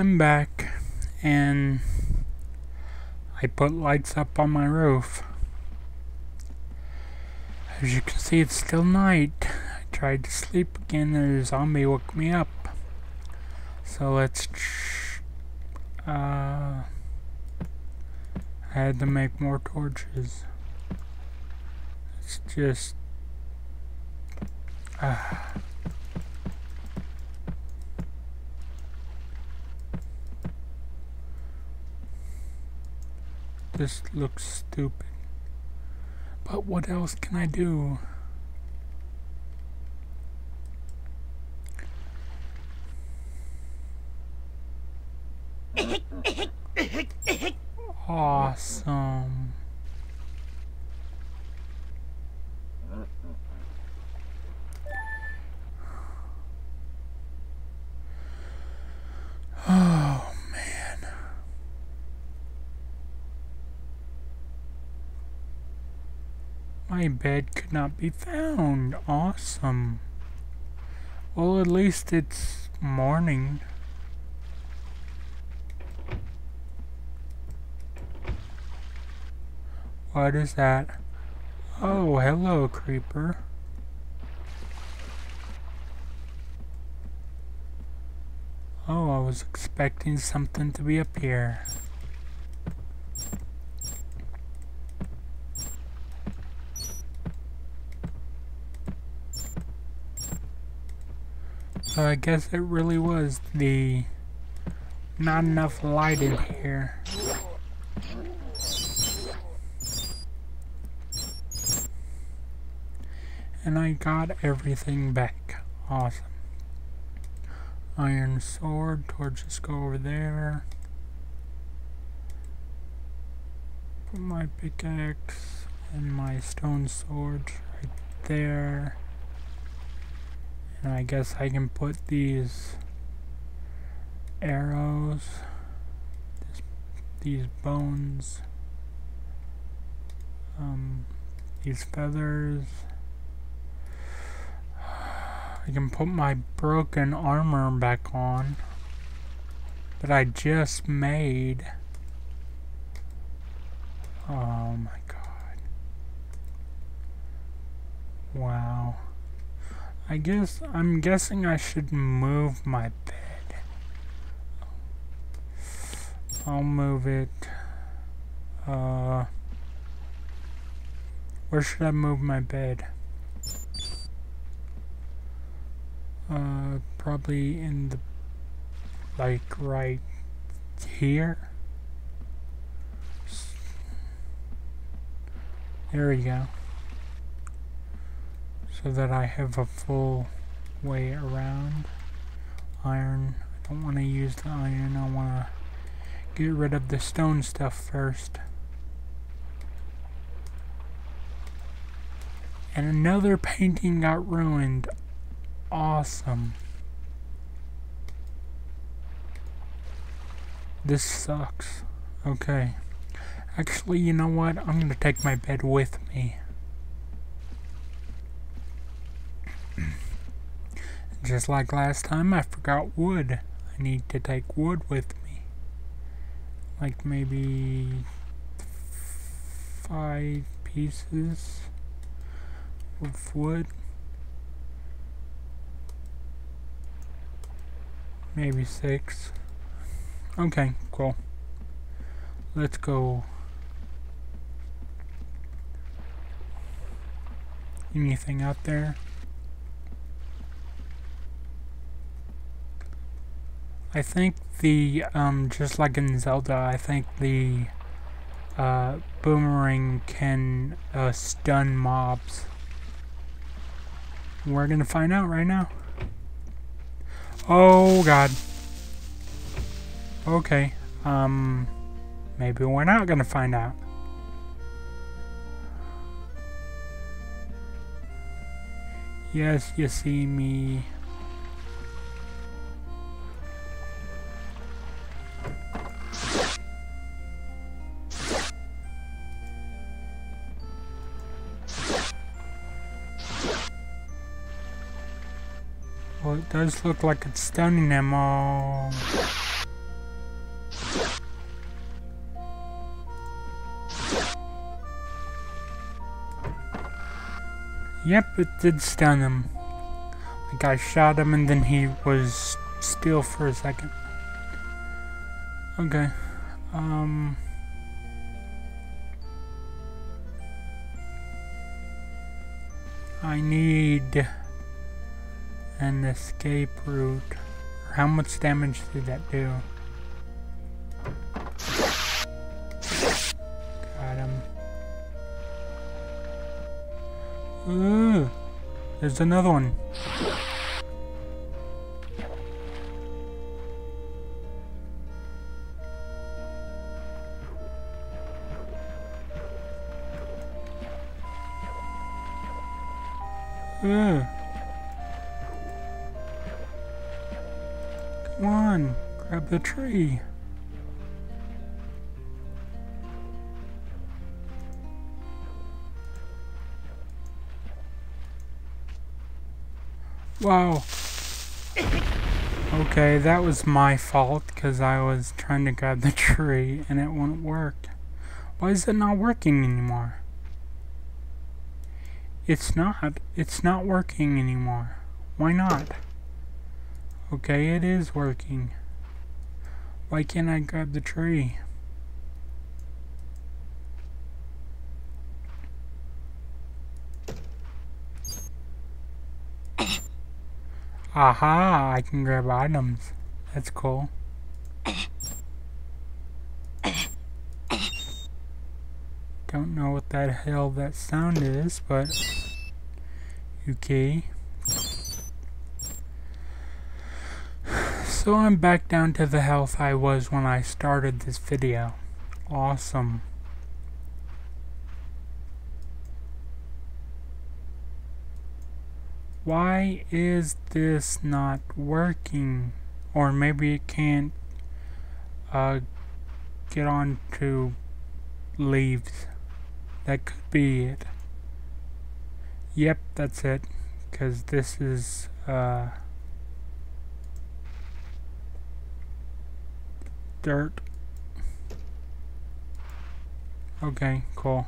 I'm back and I put lights up on my roof. As you can see it's still night. I tried to sleep again and a zombie woke me up. So let's uh I had to make more torches. It's just uh, This looks stupid. But what else can I do? awesome. Oh man. My bed could not be found. Awesome. Well, at least it's morning. What is that? Oh, hello, creeper. Oh, I was expecting something to be up here. So I guess it really was the not enough light in here. And I got everything back. Awesome. Iron sword, torches go over there. Put my pickaxe and my stone sword right there. And I guess I can put these arrows, this, these bones, um, these feathers. I can put my broken armor back on that I just made. Oh my god. Wow. I guess, I'm guessing I should move my bed. I'll move it. Uh, where should I move my bed? Uh, probably in the, like, right here. There we go. So that I have a full way around. Iron. I don't want to use the iron. I want to get rid of the stone stuff first. And another painting got ruined awesome. This sucks. Okay. Actually, you know what? I'm gonna take my bed with me. Just like last time, I forgot wood. I need to take wood with me. Like maybe five pieces of wood. maybe six. Okay, cool. Let's go. Anything out there? I think the, um, just like in Zelda, I think the, uh, boomerang can, uh, stun mobs. We're gonna find out right now. Oh god. Okay. Um maybe we're not gonna find out. Yes, you see me. Well, it does look like it's stunning them all. Yep, it did stun him. Like I shot him and then he was still for a second. Okay. Um... I need an escape route. How much damage did that do? Got him. Ooh, there's another one. Ugh. Come on, grab the tree. Wow. Okay, that was my fault because I was trying to grab the tree and it wouldn't work. Why is it not working anymore? It's not. It's not working anymore. Why not? Okay, it is working. Why can't I grab the tree? Aha, I can grab items. That's cool. Don't know what that hell that sound is, but okay. So I'm back down to the health I was when I started this video. Awesome. Why is this not working? Or maybe it can't uh, get on to leaves. That could be it. Yep, that's it. Because this is, uh, dirt. Okay, cool.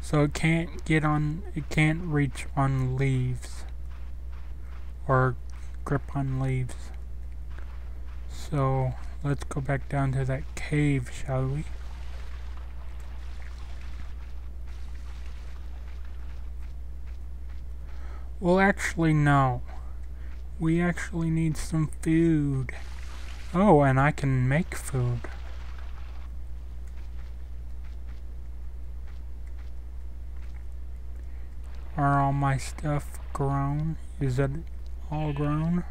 So it can't get on, it can't reach on leaves. Or grip on leaves. So, let's go back down to that cave, shall we? Well, actually, no. We actually need some food. Oh, and I can make food. Are all my stuff grown? Is it all grown?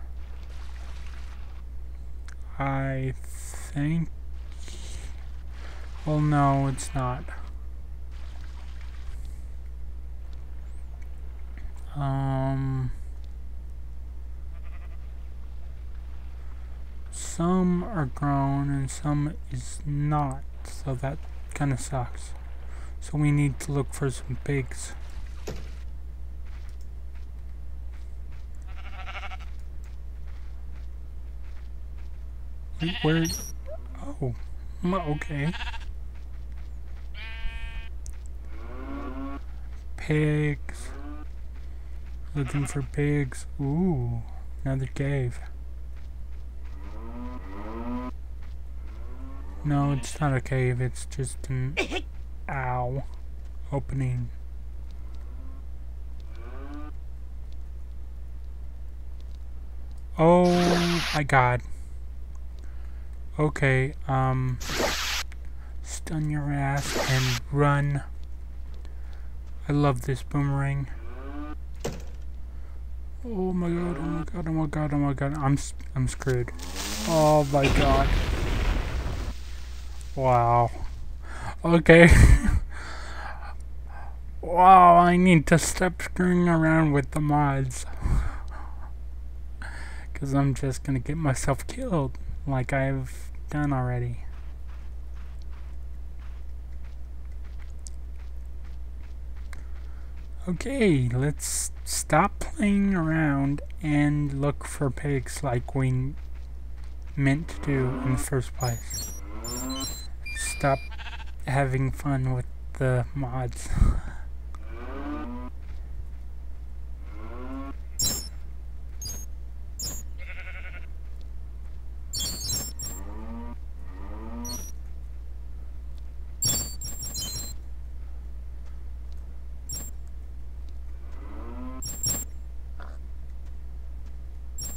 I think... Well, no, it's not. Um, some are grown and some is not, so that kind of sucks. So we need to look for some pigs. Where? Oh, okay. Pigs. Looking for pigs. Ooh, another cave. No, it's not a cave, it's just an ow opening. Oh my god. Okay, um stun your ass and run. I love this boomerang. Oh my god, oh my god, oh my god, oh my god, I'm, I'm screwed. Oh my god. Wow. Okay. wow, I need to stop screwing around with the mods. Because I'm just going to get myself killed, like I've done already. Okay, let's stop playing around and look for pigs like we meant to do in the first place stop having fun with the mods.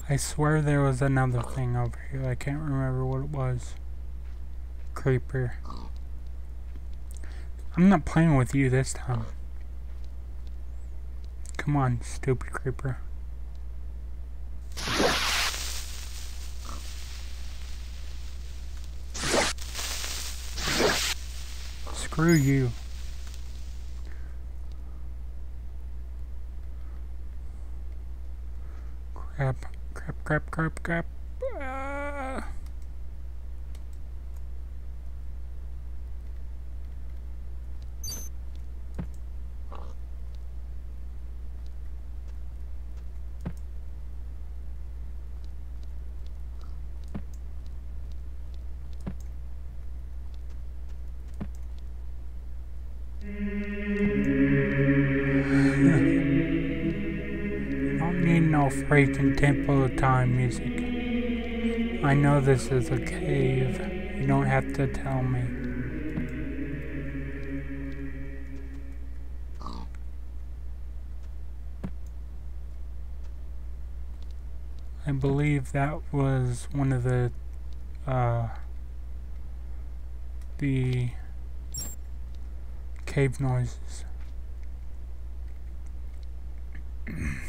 I swear there was another thing over here. I can't remember what it was. Creeper. I'm not playing with you this time. Come on, stupid creeper. Screw you. Crap, crap, crap, crap, crap. Uh. Don't freaking Temple of Time music. I know this is a cave. You don't have to tell me. I believe that was one of the uh, the cave noises.